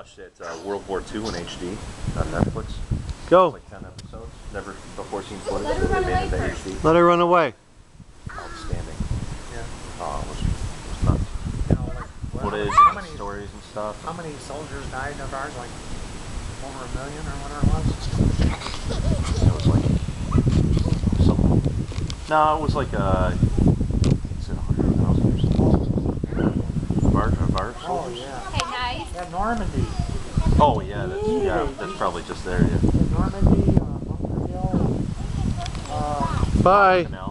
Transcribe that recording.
watched it, uh, World War II in HD on Netflix. Go. Like 10 episodes. Never before seen footage. Let her run it away first. HD. Let her run away. Outstanding. Yeah. Oh, it was, it was nuts. You know, like what- Footage how and many stories and stuff. how many soldiers died of ours? Like over a million or whatever it was. It was like something. No, it was like a... is it 100,000 or something? Of our, of our Oh soldiers? yeah. Okay. Yeah, Normandy. Oh yeah, that's yeah, that's probably just there. Yeah. Normandy, uh, Bunker uh, Bye. Canal.